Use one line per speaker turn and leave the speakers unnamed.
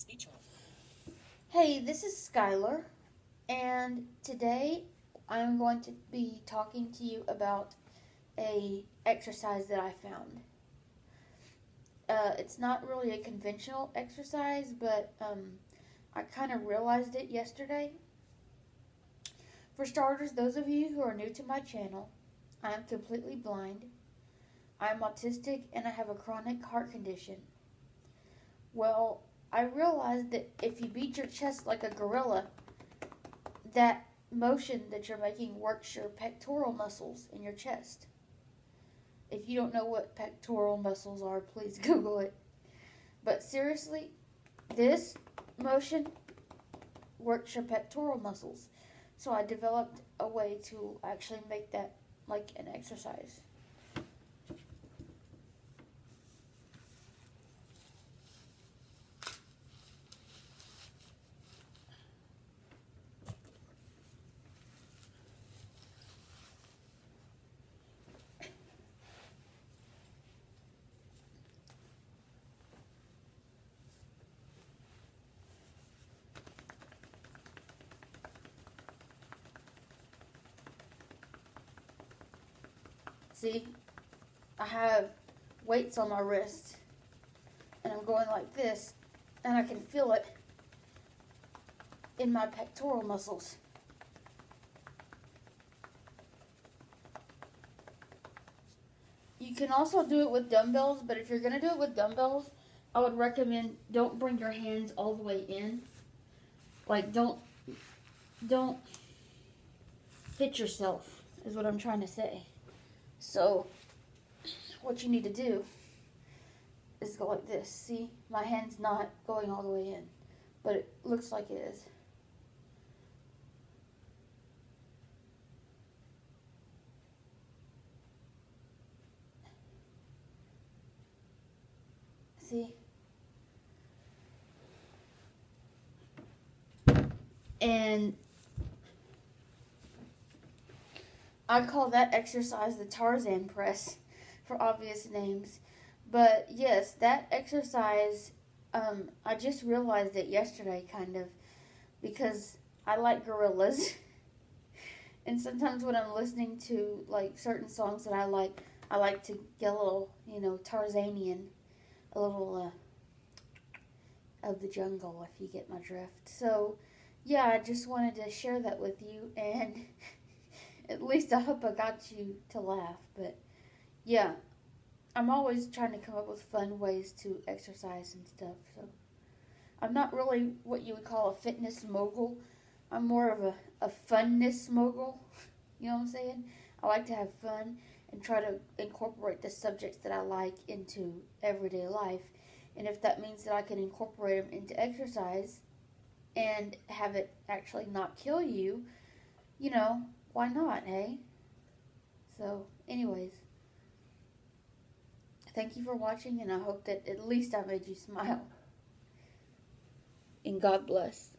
Speech off.
Hey, this is Skylar, and today I'm going to be talking to you about a exercise that I found. Uh, it's not really a conventional exercise, but um, I kind of realized it yesterday. For starters, those of you who are new to my channel, I am completely blind. I am autistic and I have a chronic heart condition. Well, I realized that if you beat your chest like a gorilla, that motion that you're making works your pectoral muscles in your chest. If you don't know what pectoral muscles are, please Google it. But seriously, this motion works your pectoral muscles. So I developed a way to actually make that like an exercise. See, I have weights on my wrist, and I'm going like this, and I can feel it in my pectoral muscles. You can also do it with dumbbells, but if you're going to do it with dumbbells, I would recommend don't bring your hands all the way in. Like, don't, don't hit yourself, is what I'm trying to say. So, what you need to do is go like this. See, my hand's not going all the way in, but it looks like it is. See? And I call that exercise the Tarzan press for obvious names. But yes, that exercise, um, I just realized it yesterday, kind of, because I like gorillas. and sometimes when I'm listening to like certain songs that I like, I like to get a little, you know, Tarzanian, a little uh, of the jungle, if you get my drift. So, yeah, I just wanted to share that with you and. at least I hope I got you to laugh. But yeah, I'm always trying to come up with fun ways to exercise and stuff. So I'm not really what you would call a fitness mogul. I'm more of a, a funness mogul. You know what I'm saying? I like to have fun and try to incorporate the subjects that I like into everyday life. And if that means that I can incorporate them into exercise and have it actually not kill you, you know, why not, eh? So, anyways, thank you for watching, and I hope that at least I made you smile. And God bless.